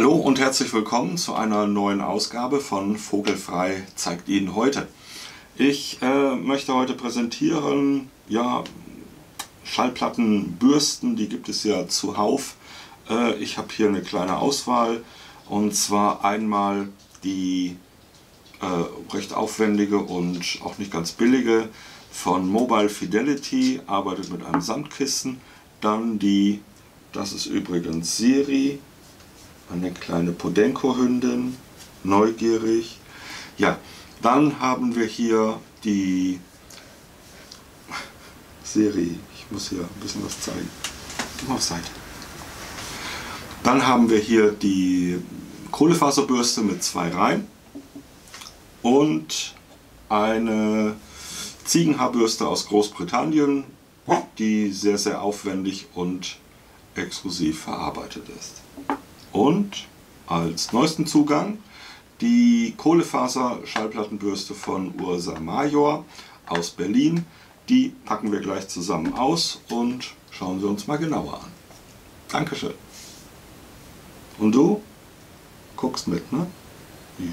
Hallo und herzlich willkommen zu einer neuen Ausgabe von Vogelfrei zeigt Ihnen heute. Ich äh, möchte heute präsentieren, ja, Schallplattenbürsten, die gibt es ja zuhauf. Äh, ich habe hier eine kleine Auswahl und zwar einmal die äh, recht aufwendige und auch nicht ganz billige von Mobile Fidelity, arbeitet mit einem Samtkissen. Dann die, das ist übrigens Siri, eine kleine Podenco-Hündin, neugierig. Ja, dann haben wir hier die Serie. Ich muss hier ein bisschen was zeigen. Geh auf Seite. Dann haben wir hier die Kohlefaserbürste mit zwei Reihen und eine Ziegenhaarbürste aus Großbritannien, die sehr, sehr aufwendig und exklusiv verarbeitet ist. Und als neuesten Zugang die Kohlefaser-Schallplattenbürste von Ursa Major aus Berlin. Die packen wir gleich zusammen aus und schauen wir uns mal genauer an. Dankeschön. Und du guckst mit, ne? Ja.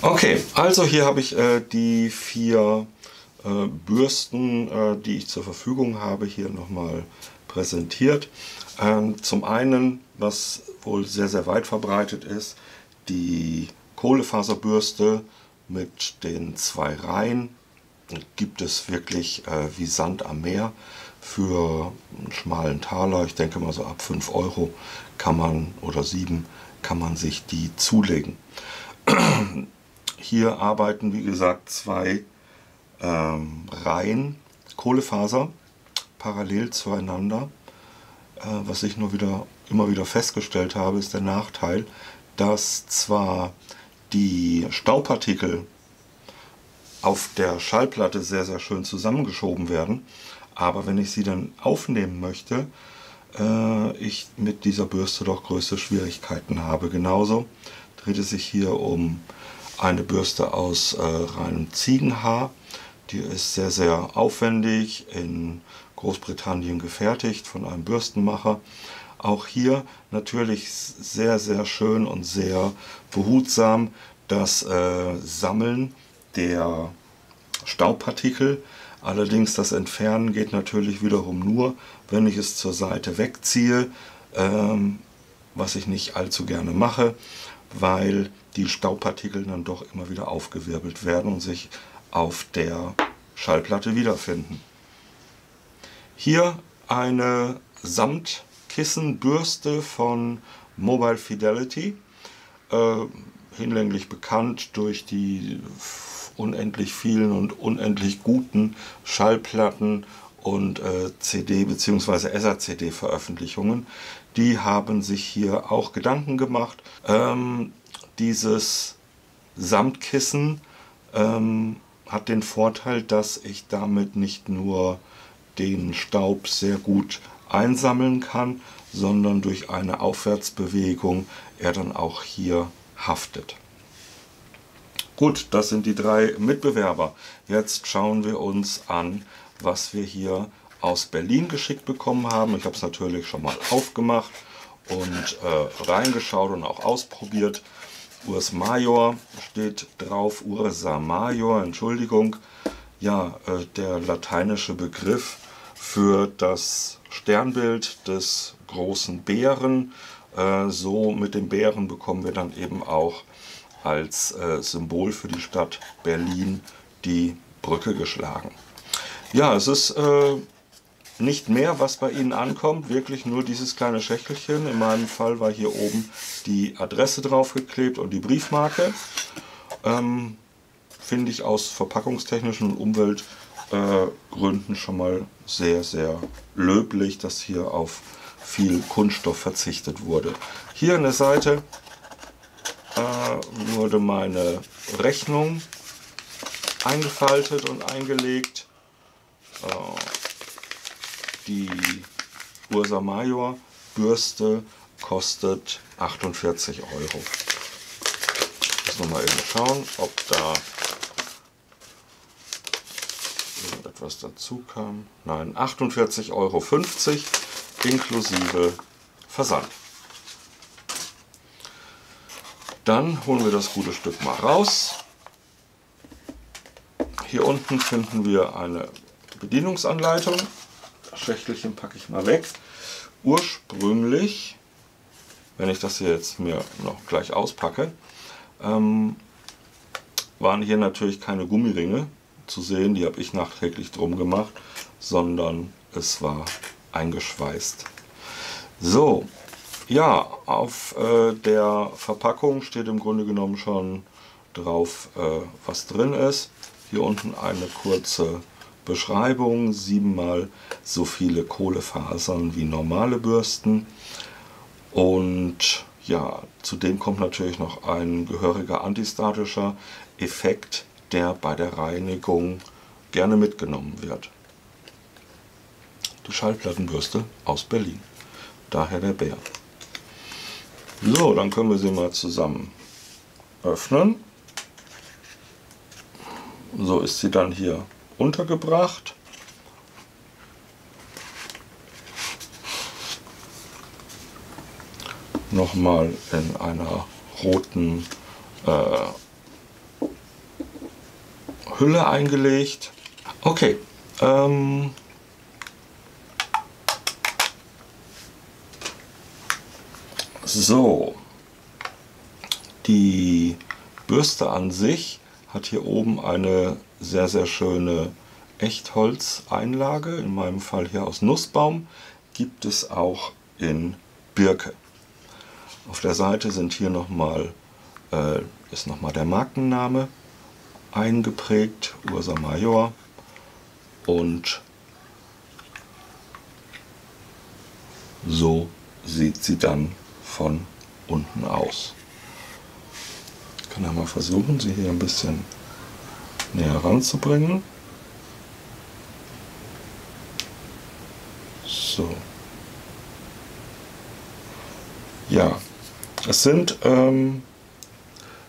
Okay, also hier habe ich äh, die vier Bürsten, äh, die ich zur Verfügung habe, hier nochmal präsentiert. Ähm, zum einen, was wohl sehr, sehr weit verbreitet ist, die Kohlefaserbürste mit den zwei Reihen. Gibt es wirklich äh, wie Sand am Meer für einen schmalen Taler, ich denke mal so ab 5 Euro kann man oder 7 kann man sich die zulegen. Hier arbeiten wie gesagt zwei ähm, Reihen Kohlefaser parallel zueinander. Äh, was ich nur wieder immer wieder festgestellt habe, ist der Nachteil, dass zwar die Staubpartikel auf der Schallplatte sehr, sehr schön zusammengeschoben werden, aber wenn ich sie dann aufnehmen möchte, äh, ich mit dieser Bürste doch größte Schwierigkeiten habe. Genauso dreht es sich hier um eine Bürste aus äh, reinem Ziegenhaar. Die ist sehr, sehr aufwendig, in Großbritannien gefertigt von einem Bürstenmacher. Auch hier natürlich sehr, sehr schön und sehr behutsam das äh, Sammeln der Staubpartikel. Allerdings das Entfernen geht natürlich wiederum nur, wenn ich es zur Seite wegziehe, ähm, was ich nicht allzu gerne mache, weil die Staubpartikel dann doch immer wieder aufgewirbelt werden und sich auf der Schallplatte wiederfinden. Hier eine Samtkissenbürste von Mobile Fidelity, äh, hinlänglich bekannt durch die unendlich vielen und unendlich guten Schallplatten und äh, CD- bzw. SACD-Veröffentlichungen. Die haben sich hier auch Gedanken gemacht. Ähm, dieses Samtkissen ähm, hat den Vorteil, dass ich damit nicht nur den Staub sehr gut einsammeln kann, sondern durch eine Aufwärtsbewegung er dann auch hier haftet. Gut, das sind die drei Mitbewerber. Jetzt schauen wir uns an, was wir hier aus Berlin geschickt bekommen haben. Ich habe es natürlich schon mal aufgemacht und äh, reingeschaut und auch ausprobiert. Urs Major steht drauf, Ursa Major, Entschuldigung. Ja, äh, der lateinische Begriff für das Sternbild des großen Bären. Äh, so mit dem Bären bekommen wir dann eben auch als äh, Symbol für die Stadt Berlin die Brücke geschlagen. Ja, es ist äh, nicht mehr, was bei Ihnen ankommt, wirklich nur dieses kleine Schächtelchen. In meinem Fall war hier oben die Adresse draufgeklebt und die Briefmarke. Ähm, Finde ich aus verpackungstechnischen und Umweltgründen äh, schon mal sehr, sehr löblich, dass hier auf viel Kunststoff verzichtet wurde. Hier an der Seite äh, wurde meine Rechnung eingefaltet und eingelegt. Äh, die Ursa Major Bürste kostet 48 Euro. Müssen wir mal eben schauen, ob da etwas dazu kam. Nein, 48,50 Euro inklusive Versand. Dann holen wir das gute Stück mal raus. Hier unten finden wir eine Bedienungsanleitung. Schächtelchen packe ich mal weg. Ursprünglich, wenn ich das hier jetzt mir noch gleich auspacke, ähm, waren hier natürlich keine Gummiringe zu sehen, die habe ich nachträglich drum gemacht, sondern es war eingeschweißt. So, ja, auf äh, der Verpackung steht im Grunde genommen schon drauf, äh, was drin ist. Hier unten eine kurze Beschreibung, siebenmal so viele Kohlefasern wie normale Bürsten. Und ja, zudem kommt natürlich noch ein gehöriger antistatischer Effekt, der bei der Reinigung gerne mitgenommen wird. Die Schallplattenbürste aus Berlin. Daher der Bär. So, dann können wir sie mal zusammen öffnen. So ist sie dann hier untergebracht. Nochmal in einer roten äh, Hülle eingelegt. Okay. Ähm, so. Die Bürste an sich hat hier oben eine sehr, sehr schöne Echtholzeinlage, in meinem Fall hier aus Nussbaum, gibt es auch in Birke. Auf der Seite sind hier nochmal, äh, ist nochmal der Markenname eingeprägt, Ursa Major. Und so sieht sie dann von unten aus kann ja mal versuchen, sie hier ein bisschen näher ranzubringen. So. Ja, es sind ähm,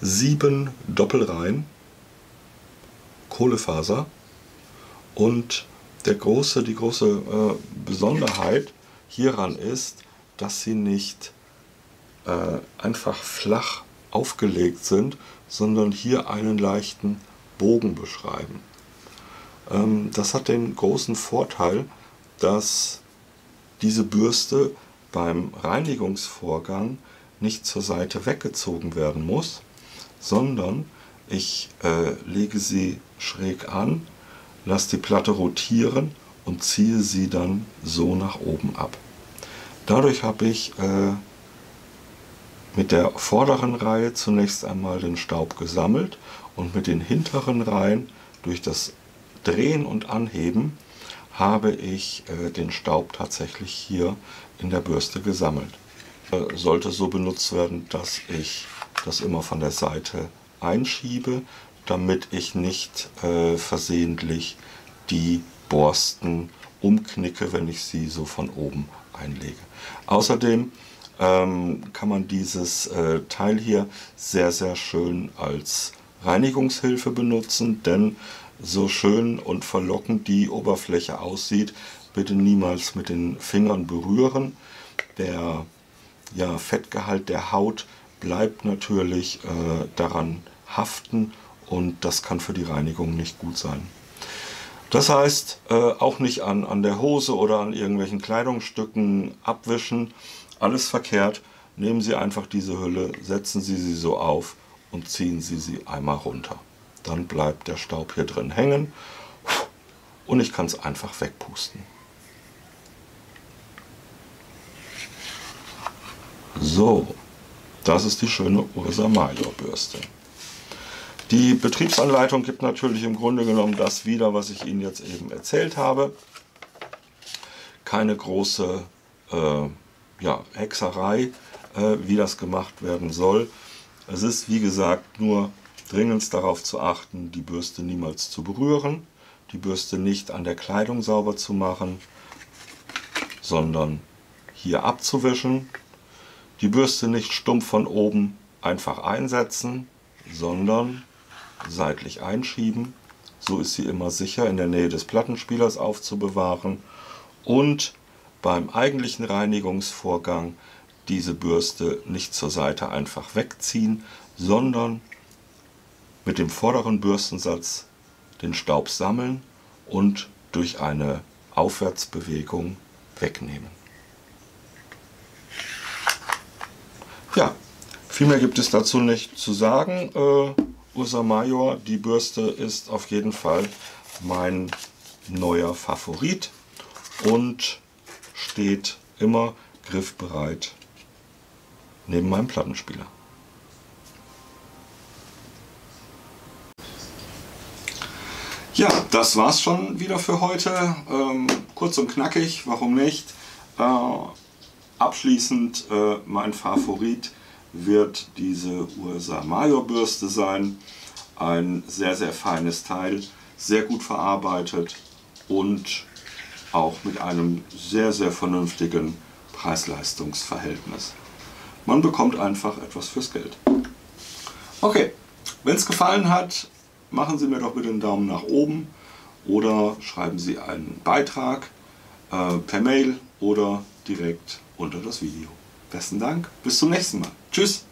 sieben Doppelreihen Kohlefaser und der große, die große äh, Besonderheit hieran ist, dass sie nicht äh, einfach flach aufgelegt sind, sondern hier einen leichten Bogen beschreiben. Ähm, das hat den großen Vorteil, dass diese Bürste beim Reinigungsvorgang nicht zur Seite weggezogen werden muss, sondern ich äh, lege sie schräg an, lasse die Platte rotieren und ziehe sie dann so nach oben ab. Dadurch habe ich äh, mit der vorderen Reihe zunächst einmal den Staub gesammelt und mit den hinteren Reihen durch das Drehen und Anheben habe ich äh, den Staub tatsächlich hier in der Bürste gesammelt. Äh, sollte so benutzt werden, dass ich das immer von der Seite einschiebe, damit ich nicht äh, versehentlich die Borsten umknicke, wenn ich sie so von oben einlege. Außerdem ähm, kann man dieses äh, Teil hier sehr, sehr schön als Reinigungshilfe benutzen, denn so schön und verlockend die Oberfläche aussieht, bitte niemals mit den Fingern berühren. Der ja, Fettgehalt der Haut bleibt natürlich äh, daran haften und das kann für die Reinigung nicht gut sein. Das heißt, äh, auch nicht an, an der Hose oder an irgendwelchen Kleidungsstücken abwischen, alles verkehrt. Nehmen Sie einfach diese Hülle, setzen Sie sie so auf und ziehen Sie sie einmal runter. Dann bleibt der Staub hier drin hängen und ich kann es einfach wegpusten. So, das ist die schöne Ursa Major Bürste. Die Betriebsanleitung gibt natürlich im Grunde genommen das wieder, was ich Ihnen jetzt eben erzählt habe. Keine große äh, ja, Hexerei, äh, wie das gemacht werden soll. Es ist, wie gesagt, nur dringend darauf zu achten, die Bürste niemals zu berühren, die Bürste nicht an der Kleidung sauber zu machen, sondern hier abzuwischen, die Bürste nicht stumpf von oben einfach einsetzen, sondern seitlich einschieben, So ist sie immer sicher in der Nähe des Plattenspielers aufzubewahren. Und beim eigentlichen Reinigungsvorgang diese Bürste nicht zur Seite einfach wegziehen, sondern mit dem vorderen Bürstensatz den Staub sammeln und durch eine Aufwärtsbewegung wegnehmen. Ja, viel mehr gibt es dazu nicht zu sagen. Äh, Ursa Major, die Bürste ist auf jeden Fall mein neuer Favorit und steht immer griffbereit neben meinem Plattenspieler. Ja, das war's schon wieder für heute. Ähm, kurz und knackig, warum nicht? Äh, abschließend, äh, mein Favorit wird diese Ursa Major Bürste sein. Ein sehr, sehr feines Teil, sehr gut verarbeitet und auch mit einem sehr, sehr vernünftigen Preis-Leistungs-Verhältnis. Man bekommt einfach etwas fürs Geld. Okay, wenn es gefallen hat, machen Sie mir doch bitte einen Daumen nach oben oder schreiben Sie einen Beitrag äh, per Mail oder direkt unter das Video. Besten Dank, bis zum nächsten Mal. Tschüss.